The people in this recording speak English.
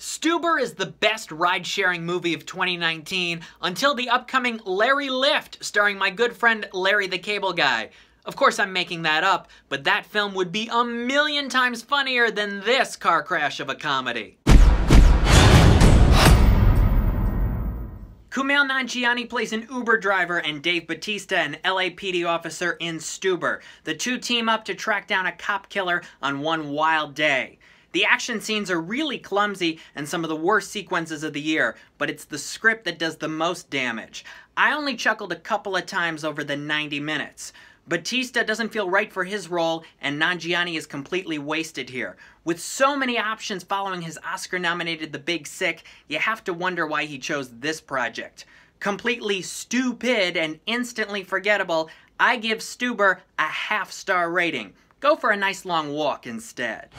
Stuber is the best ride-sharing movie of 2019 until the upcoming Larry Lift, starring my good friend Larry the Cable Guy. Of course I'm making that up, but that film would be a million times funnier than this car crash of a comedy. Kumail Nanjiani plays an Uber driver and Dave Bautista an LAPD officer in Stuber. The two team up to track down a cop killer on one wild day. The action scenes are really clumsy and some of the worst sequences of the year, but it's the script that does the most damage. I only chuckled a couple of times over the 90 minutes. Bautista doesn't feel right for his role, and Nanjiani is completely wasted here. With so many options following his Oscar-nominated The Big Sick, you have to wonder why he chose this project. Completely stupid and instantly forgettable, I give Stuber a half-star rating. Go for a nice long walk instead.